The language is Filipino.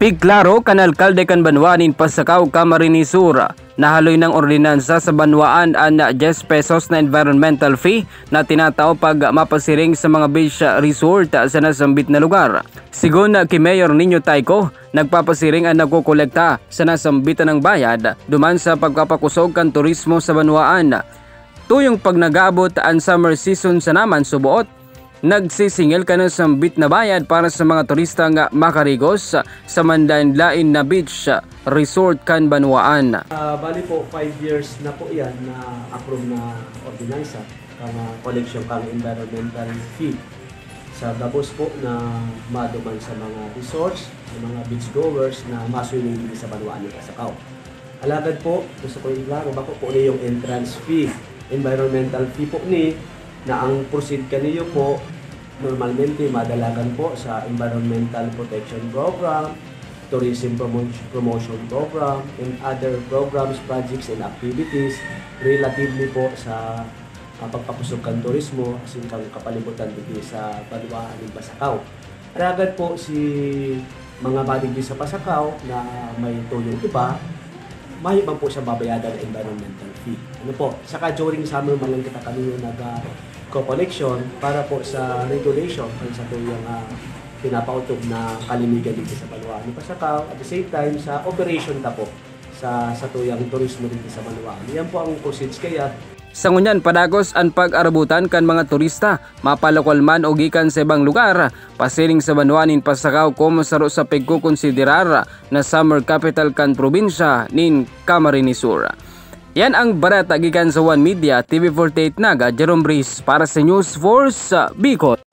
Pigklaro kan alkalde kan Banwanin Pasakaw Camarinesur nahaloy ng ordinansa sa Banwaan ang 10 pesos na environmental fee na tinatao pag mapasiring sa mga beach resort sa nasambit na lugar. Sigon kay Mayor Nino Taiko, nagpapasiring ang nagkukolekta sa nasambitan ng bayad duman sa pagpapakusog kan turismo sa Banwaan. Tuyong pag nag-aabot ang summer season sa naman subuot Nagsisingil ka ng sambit na bayad para sa mga turista nga makarigos sa Mandanlain na Beach Resort kan Banwaan. Uh, bali po, 5 years na po yan na approve na ordinansa kang collection kang environmental fee sa gabos po na maduman sa mga resorts, sa mga beach goers na din sa Banwaan ni Kasakaw. Alagad po, gusto ko i-klaro, bako po ni yung entrance fee, environmental fee po ni na ang proceed kaniyo po normalmente madalagan po sa Environmental Protection Program, Tourism Promotion Program, and other programs, projects, and activities relatively po sa uh, turismo asin kang kapalibutan dito sa Banwaan ng Pasakaw. Aragad po si mga badigdi sa Pasakaw na may tuyong iba, may man po sa babayadan ng environmental fee. Ano po, saka during summer man lang kita kami yung nag co-collection para po sa regulation kung sa tuyang uh, pinapautog na kalimigan dito sa Baluan. Pasakaw, at the same time, sa operation ta po sa sa tuyang turismo dito sa Baluan. Yan po ang proceeds kaya sa ngunyan padagos ang pag-arabutan kan mga turista, mapalokal man o gikan sa ibang lugar, pasiling sa Banuanin Pasakaw como saro sa pagkukonsiderar na summer capital kan probinsya nin Camarines Sur. Yan ang barata gikan sa One Media TV48 Naga Jerome Breeze para sa News Force Bicol.